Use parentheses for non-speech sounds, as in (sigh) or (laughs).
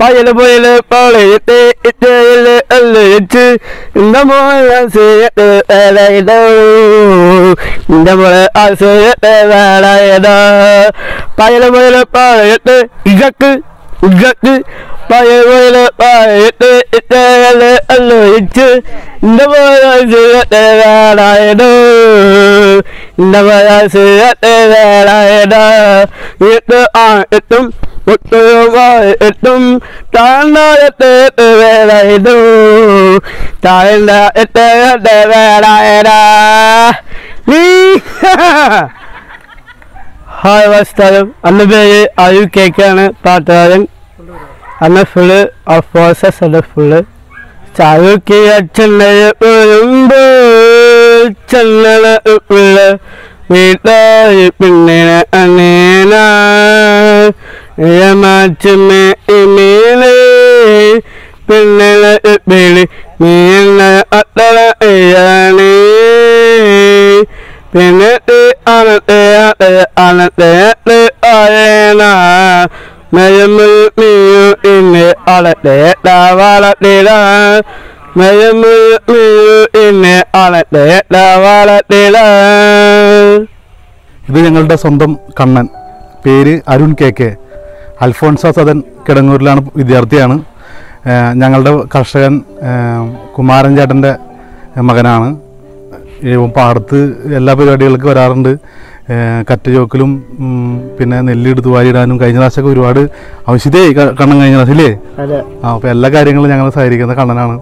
പയല് പുയല് പാളയത്തെ ഇറ്റയില് അല്ലയച്ച് இந்த മോളെ ആശയത്തെ വേലായതോ இந்த മോളെ ആശയത്തെ വേലായതോ പയല് പുയല് പാളയത്തെ ഇകക്ക് ഇകക്ക് പയല് പുയല് പാളയത്തെ ഇറ്റയില് അല്ലയച്ച് இந்த മോളെ ആശയത്തെ വേലായതോ இந்த മോളെ ആശയത്തെ വേലായതോ ഇത് ആ എത്തും എത്തും താഴ്ന്നത്തെ വേലായതോ താഴ്ന്ന നീ (laughs) ഹായ് നമസ്കാരം അന്ന് പേര് അയു കേക്കാണ് പാട്ടുകാരൻ. അന്ന് ഫുള്ള് അഫോസസ് അത് ഫുള്ള് ചാവുക്കി അച്ഛനയെ ഉള്ള. വീട്ടായി പിന്നെ അനേന അനത്തെ അനത്തെ മയമുൽ മയമുൽ ഇത് ഞങ്ങളുടെ സ്വന്തം കണ്ണൻ. പേര് അരുൺ കെ കെ. അൽഫോൺസ സദൻ കിടങ്ങൂരിലാണ് വിദ്യാർത്ഥിയാണ്. ഞങ്ങളുടെ കർഷകൻ കുമാരൻ ചേട്ടന്റെ മകനാണ്. പാടത്ത് എല്ലാ പരിപാടികൾക്കും വരാറുണ്ട്. ഏഹ് കറ്റ ചോക്കലും ഉം, പിന്നെ നെല്ലെടുത്ത് വാരിയിടാനും കഴിഞ്ഞ പ്രാവശ്യമൊക്കെ ഒരുപാട് ആവശ്യതേ കണ്ണൻ കഴിഞ്ഞ പ്രാവശ്യം ഇല്ലേ? ആ അപ്പോൾ എല്ലാ കാര്യങ്ങളും ഞങ്ങൾ സഹകരിക്കുന്ന കണ്ണനാണ്.